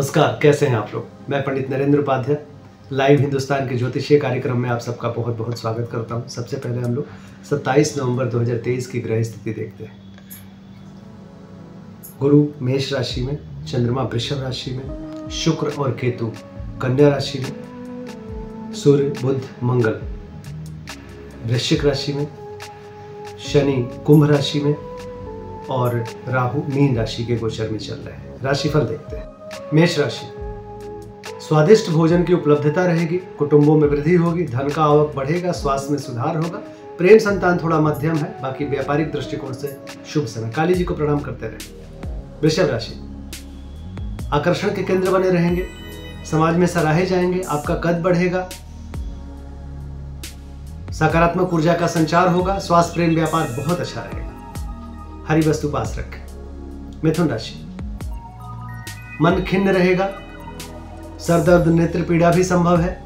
नमस्कार, कैसे हैं आप लोग? मैं पंडित नरेंद्र उपाध्याय लाइव हिंदुस्तान के ज्योतिषीय कार्यक्रम में आप सबका बहुत बहुत स्वागत करता हूँ। सबसे पहले हम लोग 27 नवंबर 2023 की ग्रह स्थिति देखते हैं। गुरु मेष राशि में, चंद्रमा वृषभ राशि में, शुक्र और केतु कन्या राशि में, सूर्य, बुध, मंगल। वृश्चिक राशि में, शनि कुंभ राशि में और राहु मीन राशि के गोचर में चल रहे हैं। राशिफल देखते हैं। मेष राशि। स्वादिष्ट भोजन की उपलब्धता रहेगी, कुटुंबों में वृद्धि होगी, धन का आवक बढ़ेगा, स्वास्थ्य में सुधार होगा। प्रेम संतान थोड़ा मध्यम है, बाकी व्यापारिक दृष्टिकोण से शुभ समय। काली जी को प्रणाम करते रहे। वृषभ राशि। आकर्षण के केंद्र बने रहेंगे। समाज में सराहे जाएँगे, आपका कद बढ़ेगा। सकारात्मक ऊर्जा का संचार होगा, स्वास्थ्य, प्रेम, व्यापार बहुत अच्छा रहेगा। हरी वस्तु पास रखें। मिथुन राशि। मन खिन्न रहेगा। सर दर्द, नेत्र पीड़ा भी संभव है।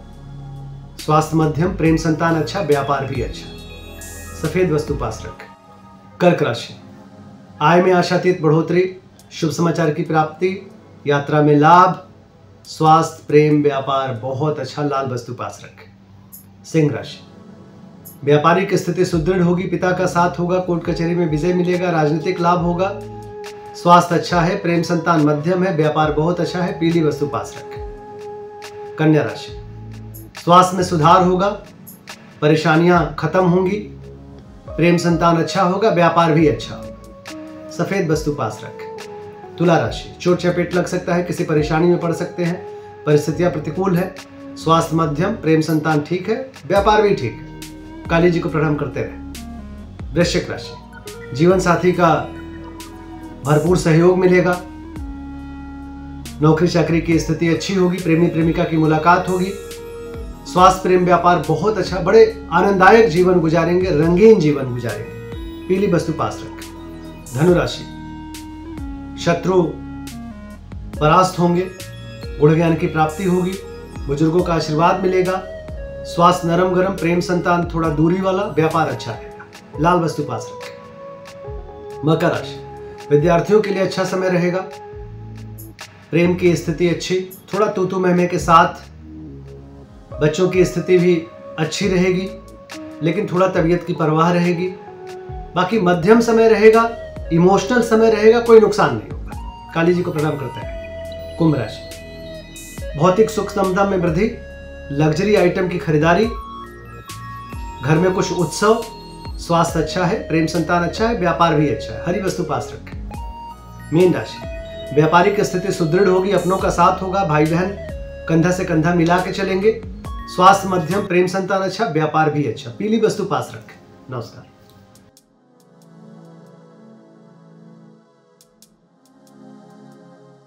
स्वास्थ्य मध्यम, प्रेम संतान अच्छा व्यापार भी अच्छा। सफ़ेद वस्तु पास रखें। कर्क राशि। आय में आशातीत बढ़ोतरी, शुभ समाचार की प्राप्ति, यात्रा में लाभ, स्वास्थ्य, प्रेम, व्यापार, बहुत अच्छा लाल वस्तु पास रखें। सिंह राशि। व्यापारिक स्थिति सुदृढ़ होगी, पिता का साथ होगा, कोर्ट कचहरी में विजय मिलेगा, राजनीतिक लाभ होगा। स्वास्थ्य अच्छा है, प्रेम संतान मध्यम है, व्यापार बहुत अच्छा है, पीली वस्तु पास रखें। कन्या राशि। स्वास्थ्य में सुधार होगा, परेशानियाँ खत्म होंगी, प्रेम संतान अच्छा होगा, व्यापार भी अच्छा होगा। सफ़ेद वस्तु पास रखें। तुला राशि। चोट चपेट लग सकता है, किसी परेशानी में पड़ सकते हैं, परिस्थितियाँ प्रतिकूल है। स्वास्थ्य मध्यम, प्रेम संतान ठीक है, व्यापार भी ठीक है। काली जी को प्रणाम करते रहे। वृश्चिक राशि। जीवन साथी का भरपूर सहयोग मिलेगा। नौकरी चाकरी की स्थिति अच्छी होगी प्रेमी प्रेमिका की मुलाकात होगी। स्वास्थ्य प्रेम व्यापार बहुत अच्छा बड़े आनंददायक जीवन गुजारेंगे, रंगीन जीवन गुजारेंगे। पीली वस्तु पास रखें। धनुराशि। शत्रु परास्त होंगे, गुण ज्ञान की प्राप्ति होगी, बुज़ुर्गों का आशीर्वाद मिलेगा। स्वास्थ्य नरम गरम प्रेम संतान थोड़ा दूरी वाला, व्यापार अच्छा रहेगा। लाल वस्तु पास रखें। मकर राशि। विद्यार्थियों के लिए अच्छा समय रहेगा। प्रेम की स्थिति अच्छी, थोड़ा तूतू महमे के साथ। बच्चों की स्थिति भी अच्छी रहेगी, लेकिन थोड़ा तबीयत की परवाह रहेगी। बाकी मध्यम समय रहेगा, इमोशनल समय रहेगा, कोई नुकसान नहीं होगा। काली जी को प्रणाम करते हैं। कुंभ राशि। भौतिक सुख समता में वृद्धि, लग्जरी आइटम की खरीदारी, घर में कुछ उत्सव, स्वास्थ्य अच्छा है, प्रेम संतान अच्छा है, व्यापार भी अच्छा है, हरी वस्तु पास रखें। मीन राशि। व्यापारिक स्थिति सुदृढ़ होगी, अपनों का साथ होगा भाई बहन कंधा से कंधा मिला के चलेंगे। स्वास्थ्य मध्यम, प्रेम संतान अच्छा व्यापार भी अच्छा। पीली वस्तु पास रखें। नमस्कार।